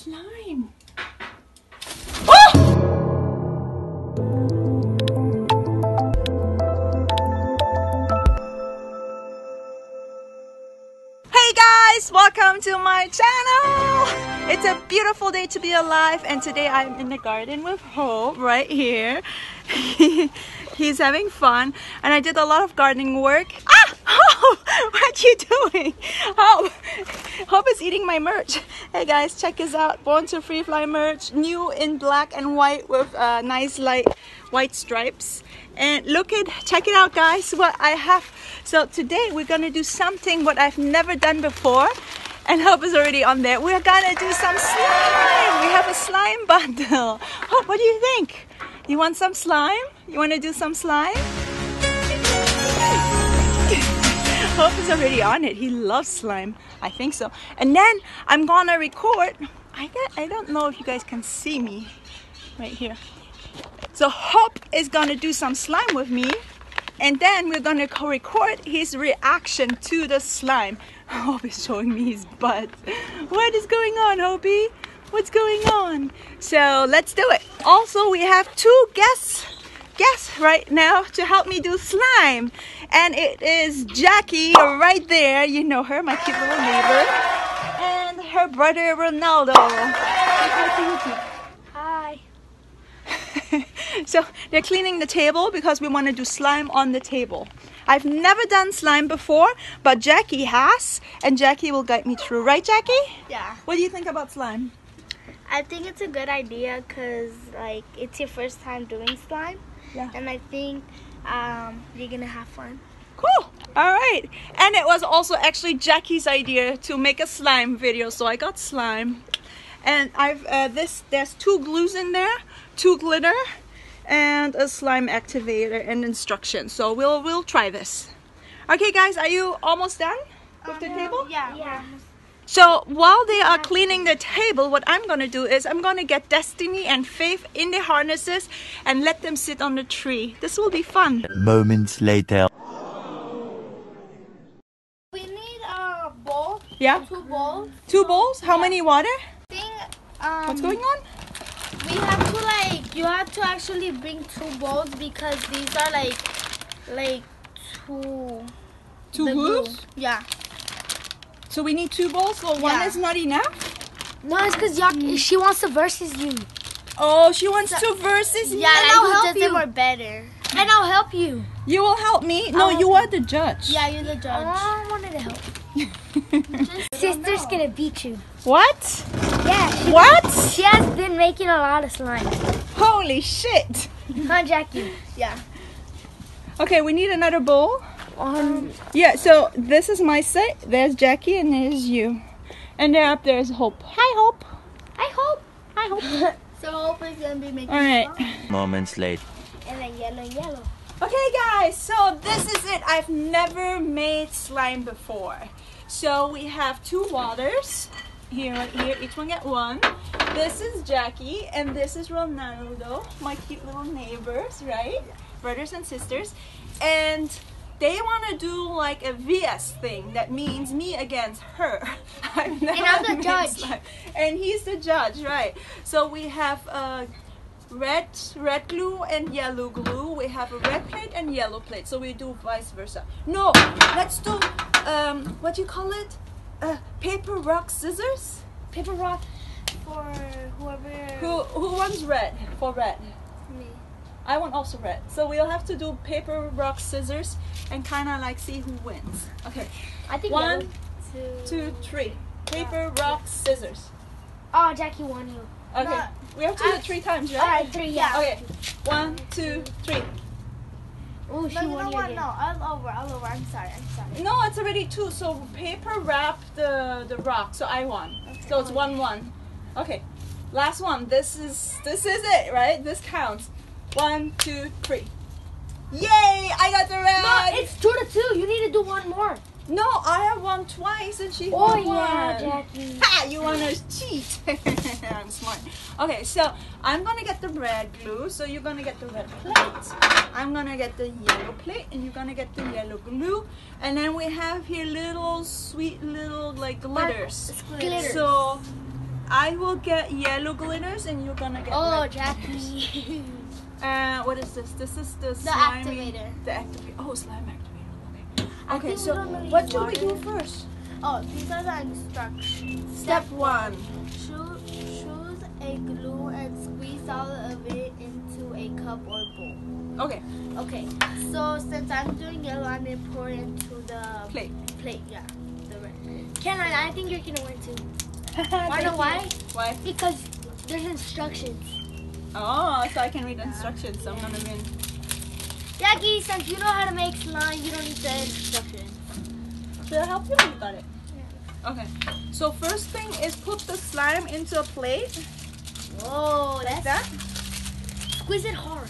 slime. Ah! Hey guys, welcome to my channel. It's a beautiful day to be alive, and today I'm in the garden with Hope right here. He's having fun, and I did a lot of gardening work. Ah! Hope, what you doing? Hope, Hope is eating my merch. Hey guys, check this out. Born to Free Fly merch, new in black and white with uh, nice light white stripes. And look at, check it out, guys. What I have. So today we're gonna do something what I've never done before. And Hope is already on there. We're gonna do some slime. We have a slime bundle. Hope, what do you think? You want some slime? You want to do some slime? Hope is already on it. He loves slime. I think so. And then I'm gonna record. I get. I don't know if you guys can see me right here. So Hope is gonna do some slime with me, and then we're gonna record his reaction to the slime. Hope is showing me his butt. What is going on, Hopey? What's going on? So let's do it. Also, we have two guests guests right now to help me do slime, and it is Jackie right there. You know her, my cute little neighbor, and her brother Ronaldo. Hi. so they're cleaning the table because we want to do slime on the table. I've never done slime before, but Jackie has, and Jackie will guide me through. Right, Jackie? Yeah. What do you think about slime? I think it's a good idea because like it's your first time doing slime, Yeah. and I think um, you're gonna have fun. Cool. All right. And it was also actually Jackie's idea to make a slime video, so I got slime. And I've uh, this there's two glues in there, two glitter, and a slime activator and instructions. So we'll we'll try this. Okay, guys, are you almost done with the table? Yeah. Yeah. So while they are cleaning the table, what I'm gonna do is I'm gonna get Destiny and Faith in the harnesses and let them sit on the tree. This will be fun. Moments later. We need a bowl, Yeah. two bowls. Two bowls. How many water? Thing. Um, What's going on? We have to like you have to actually bring two bowls because these are like like two. Two the glue. glues. Yeah. So we need two bowls. So one Yeah. is not enough. No, it's because hmm. she wants to versus you. Oh, she wants two verses. Yeah. And like I'll help you. more better? And I'll help you. You will help me. No, you are the judge. Yeah, you're the judge. Oh, I wanted to help. Sister's gonna beat you. what? Yeah, she, What? she has been making a lot of slime. Holy shit. Huh, Jackie? Yeah. Okay, we need another bowl. Um, Yeah. So this is my set. There's Jackie and there's you, and there up there is Hope. Hi, Hope. I hope. I hope. So Hope is gonna be making. All right. Moments late. and then yellow, yellow. Okay, guys, so this is it. I've never made slime before. So we have two waters here, right here. Each one get one. This is Jackie, and this is Ronaldo, my cute little neighbors, right? Brothers and sisters. And they want to do like a VS thing. That means me against her. I've never I'm the judge. slime. And he's the judge, right? So we have uh, red red glue and yellow glue. We have a red plate and yellow plate. So we do vice versa. No, let's do um what do you call it? Uh, paper rock scissors. Paper rock. for whoever. Who who wants red for red? Me. I want also red. So we'll have to do paper rock scissors and kind of like see who wins. Okay, I think one, yellow. two, three. Paper rock scissors. Oh, Jackie won you. Okay, No, we have to do it three times, right? All right, three. Yeah. Okay, one, two, three. Oh, she No, you won know you what? again. No, I'll over. I'll over. I'm sorry. I'm sorry. No, it's already two. So paper wrap the the rock. So I won. So it's one one. Okay, last one. This is this is it, right? This counts. One, two, three. Yay! I got the red. No, it's two to two. You need to do one more. No, I have won twice and she Oh won yeah. Jackie. Ha! You wanna cheat? I'm smart. Okay, so I'm gonna get the red glue. So you're gonna get the red plate. I'm gonna get the yellow plate, and you're gonna get the yellow glue. And then we have here little sweet little like glitters. Glitters. So I will get yellow glitters and you're gonna get Oh, red. Jackie. Uh, what is this? This is the The slimy- activator. The activator. Oh, slime activator. Okay. I Okay, so really what do we do first? oh, these are the instructions. Step one. Choose, choose a glue and squeeze all of it into a cup or bowl. Okay. Okay, so since I'm doing yellow, I'm gonna pour it into the Plate. plate. Yeah, the red. Cameron, I I think you're gonna win too. Know why? Why? Because there's instructions. Oh, so I can read the instructions. So I'm gonna win. Jackie, since you know how to make slime, you don't need the instructions. Should I help you? You got it. Okay. So first thing is put the slime into a plate. Whoa, Like that's that. Squeeze it hard.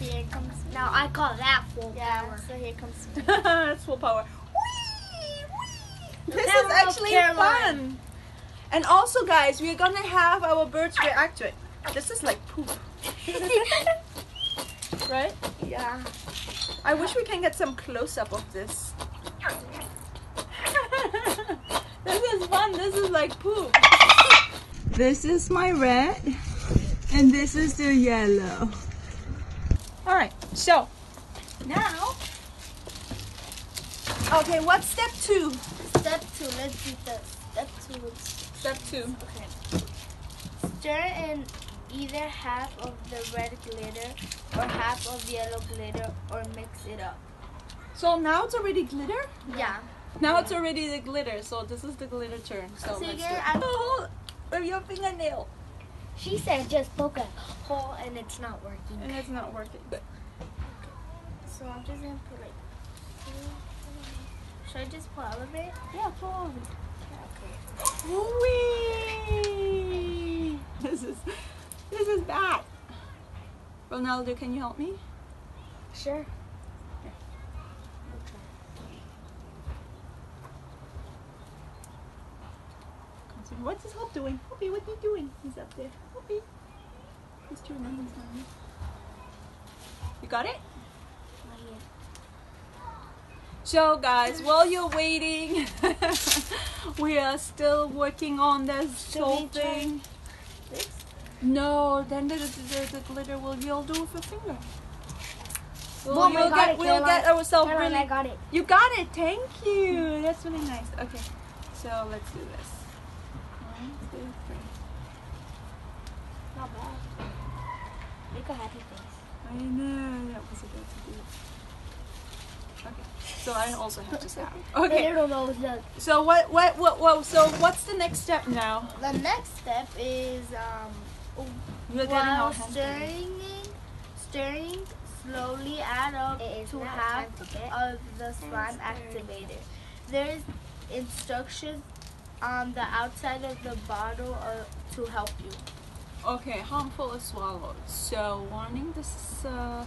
here it comes. Now I call that full Yeah, power. so here comes. That's full power. Whee! Whee! This is actually fun. And also, guys, we're gonna have our birds react to it. This is like poop, right? Yeah. I wish we can get some close up of this. this is fun. This is like poop. This is my red, and this is the yellow. All right, so now, okay, what's step two? Step two. Let's do this. Step two. Step two. Okay. Stir in either half of the red glitter or half of the yellow glitter or mix it up. So now it's already glitter. Yeah. Now it's already the glitter. So this is the glitter turn. So So let's do it. Oh, with your fingernail, She said just poke a hole and it's not working. and it's not working. So I'm just gonna put like. Should I just put all of it? yeah, pull on. Okay. Whee! This is this is bad. Ronaldo, can you help me? Sure. What's his help doing? Hoppy, what are you doing? He's up there. Hoppy. He's his mind. You got it? Not yet. So guys, while you're waiting, we are still working on this Should whole thing. No, then the, the, the glitter will you'll do with your finger. We'll, we'll get, it, we'll get ourselves Carolin, really. I got it. You got it. Thank you. That's really nice. Okay, so let's do this. One, two, three. Not bad. Make a happy face. I know that was about to do. Okay, so I also have to stop. Okay, Little nose look. so what, what, what, what? So what's the next step now? The next step is um We're getting while hands stirring, stirring slowly add up to half to of the slime activator. There's instructions on the outside of the bottle uh, to help you. Okay, harmful if swallowed. So warning, this is uh.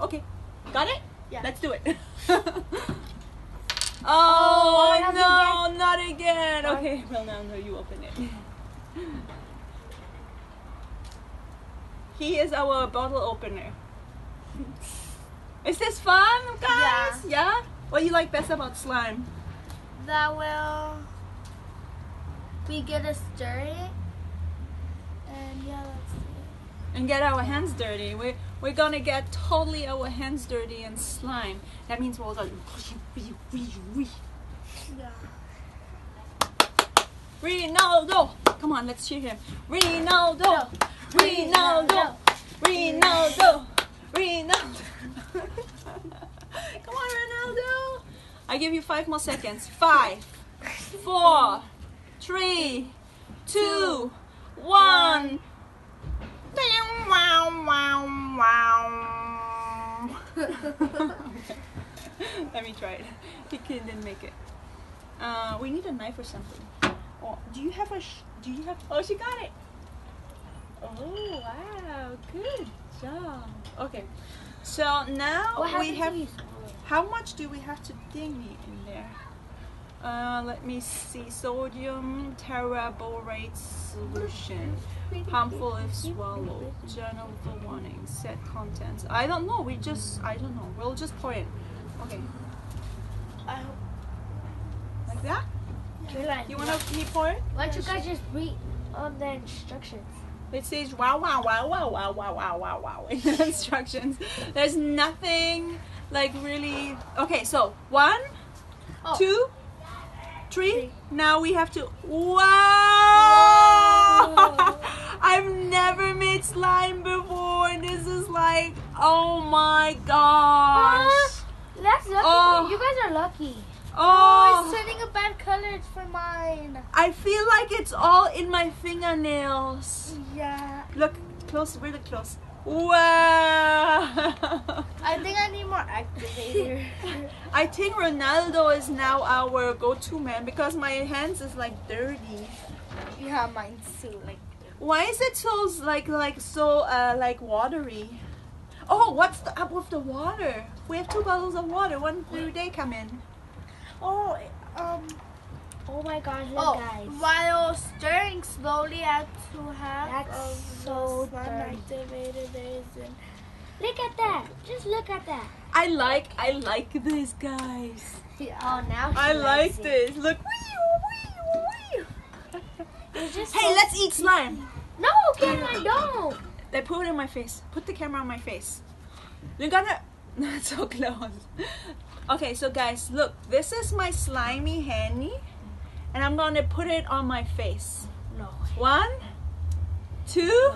Okay, got it? Yeah. Let's do it. oh, No, not again. Okay, well now no, you open it. He is our bottle opener. Is this fun, guys? Yeah. What do you like best about slime? That will we get to stir it, and yeah, that's it. and get our hands dirty. We're, we're gonna get totally our hands dirty and slime. That means we'll go. Yeah. Ronaldo! Come on, let's cheer him. Ronaldo! Ronaldo! Ronaldo! Ronaldo! Come on, Ronaldo! I give you five more seconds. Five, four, three, two, one. Wow, wow, wow. Let me try it. He didn't make it. Uh, we need a knife or something. Oh, do you have a? Sh- do you have? Oh, she got it. Oh wow, good job. Okay, so now we have. How much do we have to thingy in there? Uh, let me see. Sodium tetraborate solution. Harmful if swallowed. Journal for warning. Set contents. I don't know. We just. I don't know. We'll just pour it. Okay. I hope. Like You wanna keep pour it? why don't you guys just read on the instructions? It says wow wow wow wow wow wow wow wow wow in the instructions. There's nothing like really okay, so one, Oh. two, three. Now we have to wow I've never made slime before. And this is like oh my gosh. That's lucky. Oh. You guys are lucky. Oh, Oh it's turning a bad color. For mine. I feel like it's all in my fingernails. Yeah. Look close, really close. Wow. I think I need more activator. I think Ronaldo is now our go-to man because my hands is like dirty. yeah, mine too. Like. Why is it so like like so uh, like watery? Oh, what's the, up with the water? We have two bottles of water. One every day come in. Oh, um. Oh my gosh, look Oh, guys. while stirring slowly add to half That's of so the slime dirty. activator there is. Look at that. Just look at that. I like I like this guys. Yeah. Oh, now she I like likes it. this. Look. It's just Hey, so- let's eat slime. No, Carolin, don't. They put it in my face. Put the camera on my face. You're gonna. Not so close. Okay, so guys, look. This is my slimy handy, and I'm gonna put it on my face. No. One, two.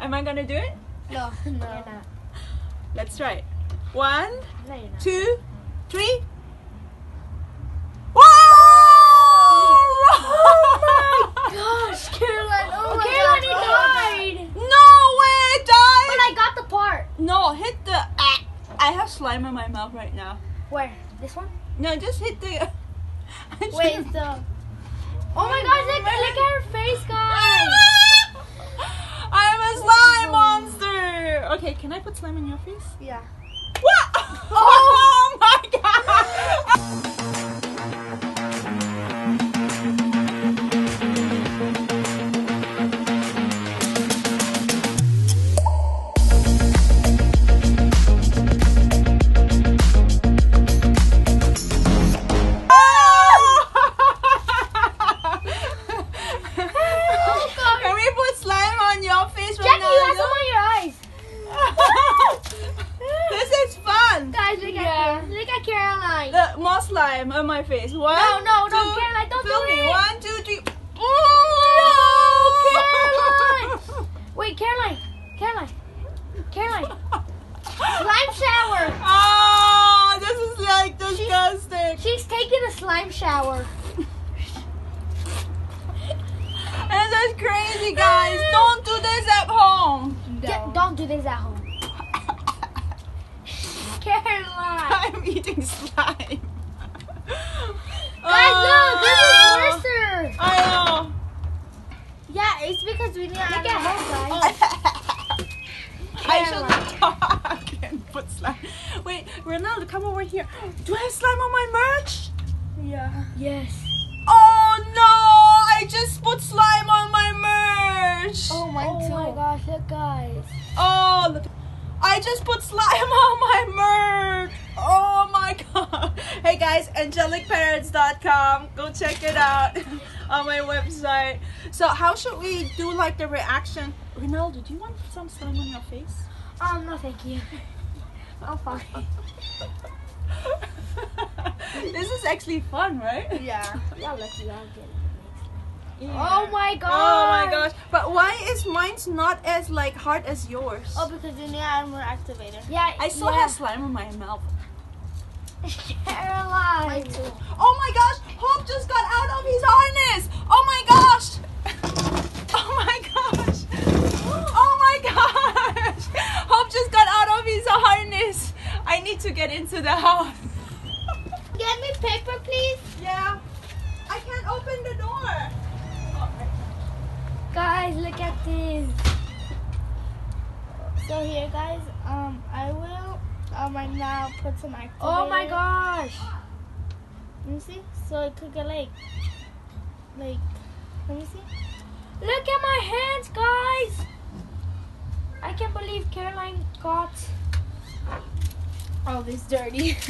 Am I gonna do it? No, no. Let's try it. One, No, two, three. Oh Whoa! Gosh, Carolin, oh my Carolin, God. it died. No way, it died! But I got the part. No, hit the. Ah, I have slime in my mouth right now. Where? This one? No, just hit the. Wait, the. Oh my gosh, look, look at her face, guys. I am a slime monster. Okay, can I put slime in your face? Yeah. What? Oh more slime on my face. One, No, no, no, two- Carolin, don't do me. it. One, two, three. Carolin. Wait, Carolin. Carolin. Carolin. Slime shower. Oh, this is like disgusting. She's taking a slime shower. This is crazy, guys. Don't do this at home. D- don't do this at home. Carolin. I'm eating slime. Guys, look. This Oh, is worse. I know. Yeah, it's because we need to at her, guys. I should talk and put slime. Wait, Ronaldo, come over here. Do I have slime on my merch? Yeah. Yes. Oh no! I just put slime on my merch. Oh, mine Oh my gosh, look, guys. Oh, look. I just put slime on my merch. Oh my god. Hey guys, angelicparrots.com. Go check it out on my website. So, how should we do like the reaction? Ronaldo, do you want some slime on your face? Um, no, thank you. I'm fine. this is actually fun, right? Yeah. Lucky y'all get it. Yeah. Oh my god. Oh my gosh. But why is mine's not as like hard as yours? Oh, because you need to add more activator. Yeah, I still yeah. have slime in my mouth. Carolin. Mine too. Oh my gosh, Hope just got out of his harness. Oh my gosh. Oh my gosh. Oh my gosh. Hope just got out of his harness. I need to get into the house. Get me paper, please. Yeah. I can't open the door. Guys, look at this. So here, guys, um, I will um right now put some activator. Oh my gosh. Let me see. So it could get like, like, let me see. Look at my hands, guys. I can't believe Carolin got. all this dirty.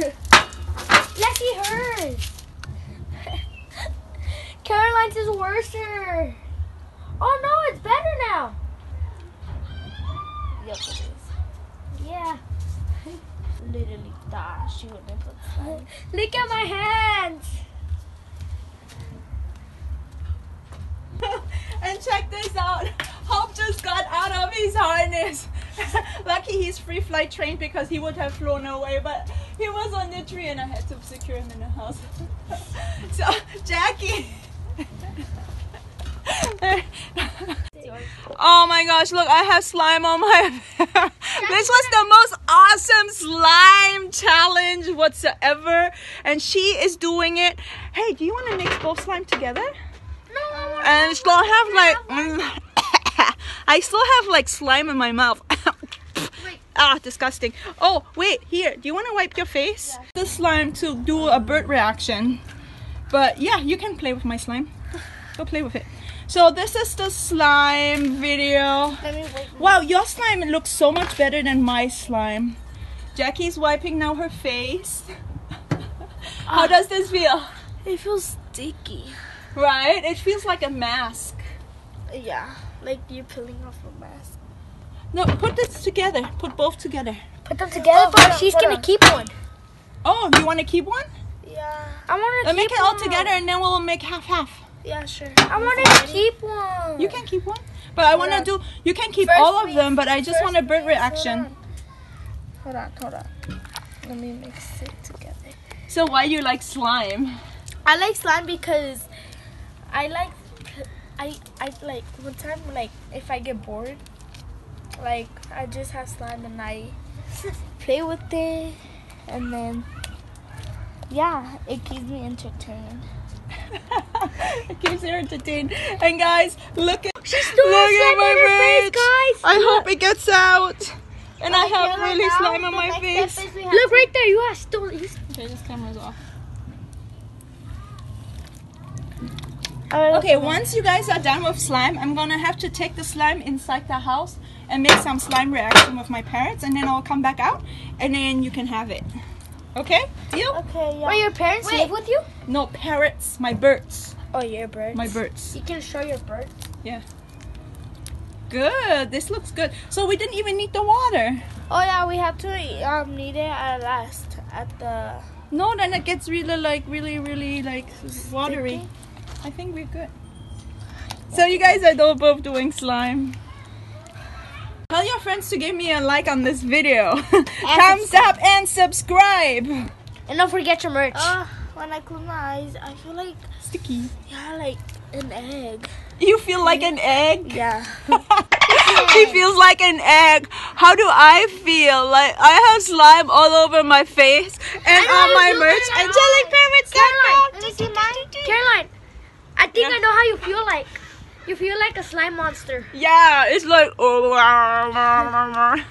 Let's see hers. Carolin's is worse. Oh no, it's better now. yep, it is. Yeah. Literally thought she would have put. Look at my hands. and check this out. Hope just got out of his harness. Lucky he's free flight trained because he would have flown away, but he was on the tree and I had to secure him in the house. so, Jackie. My gosh, look, I have slime on my hair. this was the most awesome slime challenge whatsoever. And she is doing it. Hey, do you want to mix both slime together? No, I want and still have like I still have like slime in my mouth. ah, disgusting. Oh, wait, here. Do you want to wipe your face? The slime to do a bird reaction. But yeah, you can play with my slime. Go play with it. So this is the slime video. Let me wait. Wow, your slime looks so much better than my slime. Jackie's wiping now her face. How does this feel? It feels sticky. Right? It feels like a mask. Yeah, like you're peeling off a mask. No, put this together. Put both together. Put them together, Oh, but she's gonna on. keep one. Oh, you want to keep one? Yeah, I want to Let's keep make it all together and then we'll make half half. Yeah, sure. I want to keep one. You can keep one. But I want to do, you can keep First all of them, but I just want a bird reaction. Hold on, hold on. Let me mix it together. So why you like slime? I like slime because I like I I like one time like if I get bored, like I just have slime and I play with it, and then yeah, it keeps me entertained. It keeps her entertained. And guys, look at She's still look has at slime on her my face, guys. I hope it gets out. And I have really now slime on the my face. step is Look right there. You have still. You Okay, this camera's off. Oh, okay, once you guys are done with slime, I'm gonna have to take the slime inside the house and make some slime reaction with my parents, and then I'll come back out, and then you can have it. Okay? Deal? Okay, yeah. Where your parents Wait. live with you? No, parrots, my birds. oh, your birds? My birds. You can show your bird. Yeah. Good. This looks good. So we didn't even need the water. Oh yeah, we have to um need it at last at the. No, then it gets really like really really like watery. I think we're good. So you guys are though both doing slime. Tell your friends to give me a like on this video. Thumbs up and subscribe. And don't forget your merch. Uh, when I close my eyes, I feel like Sticky. yeah, like an egg. You feel like an egg? Yeah. she feels like an egg. How do I feel? Like I have slime all over my face and on my merch. Angelic Parrots Carolin, oh, Let mine. Carolin, I think Yeah. I know how you feel like. You feel like a slime monster. Yeah, it's like oh.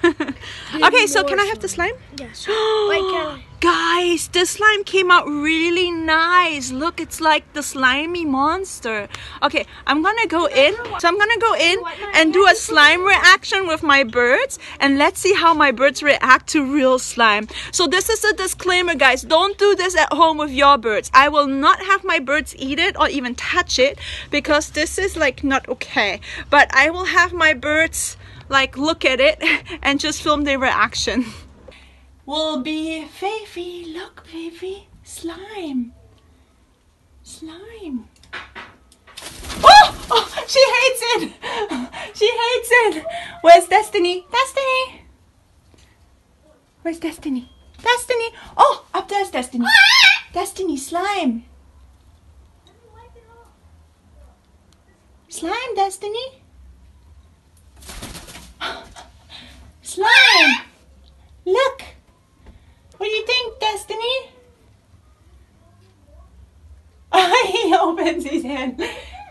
Okay, so can I have the slime? Yeah, sure. Wait, Carolin. Guys, this slime came out really nice. Look, it's like the slimy monster. Okay, I'm gonna go in. So I'm gonna go in and do a slime reaction with my birds and let's see how my birds react to real slime. So this is a disclaimer, guys. Don't do this at home with your birds. I will not have my birds eat it or even touch it because this is like not okay. But I will have my birds like look at it and just film their reaction will be Fifi. Look, Fifi, slime, slime. Oh, oh, she hates it. She hates it. Where's Destiny? Destiny. Where's Destiny? Destiny. Oh, up there's Destiny. Ah! Destiny, slime. Slime, Destiny. Slime. Look. What do you think, Destiny? he opens his hand.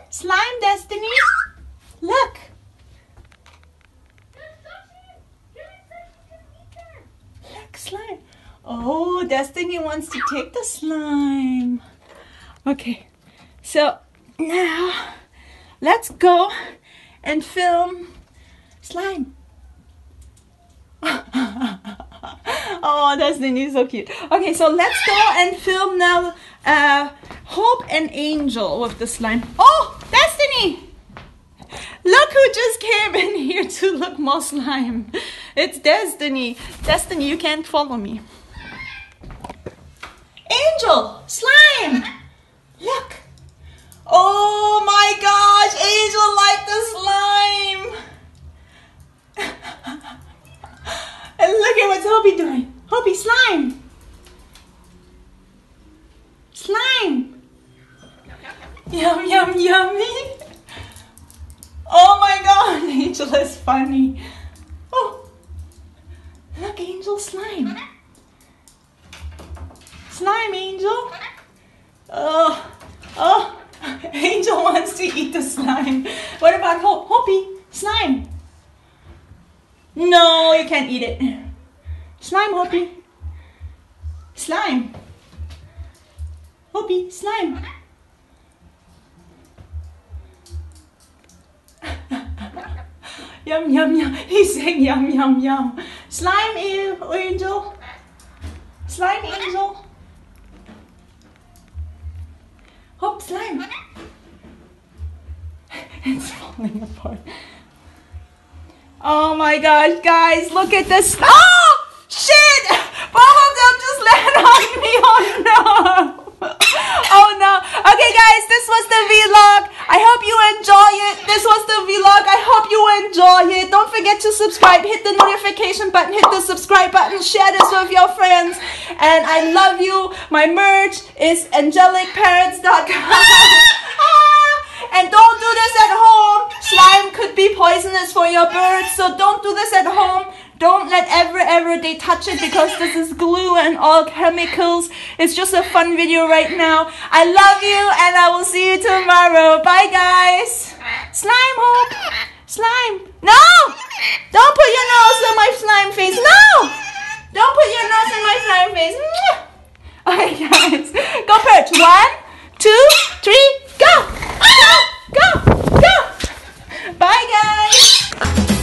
Slime, Destiny. Look. Look, slime. Oh, Destiny wants to take the slime. Okay, so now let's go and film slime. Oh, that's Destiny, so cute. Okay, so let's go and film now uh, Hope and Angel with the slime. Oh, Destiny! Look who just came in here to look more slime. It's Destiny. Destiny, you can't follow me. Angel, slime! Look! Oh my gosh, Angel like the slime! and look at what Hopi doing. Hopi, slime! Slime! Yum, yum, yummy! Oh my god, Angel is funny. Oh, look, Angel slime. Slime, Angel. Oh, oh, Angel wants to eat the slime. What about Hope? Hopi, slime. No, you can't eat it. Slime, Hopi. Slime. Hopi, slime. yum yum yum. He's saying yum yum yum. Slime angel. Slime angel. Hop slime. it's falling apart. Oh my gosh, guys, look at this. Oh shit! Both of them just landed on me. Oh no. oh no. Okay, guys, this was the vlog. I hope you enjoy it. This was the vlog. I hope you enjoy it. Don't forget to subscribe. Hit the notification button. Hit the subscribe button. Share this with your friends. And I love you. My merch is angelicparrots.com. Ah, and don't do this at home. Slime could be poisonous for your birds, so don't do this at home. Don't let ever, ever they touch it because this is glue and all chemicals. It's just a fun video right now. I love you and I will see you tomorrow. Bye guys. Slime hope. Slime. No! Don't put your nose in my slime face. No! Don't put your nose in my slime face. Okay guys, go perch. One, two, three, go! Go! Go! Bye, guys.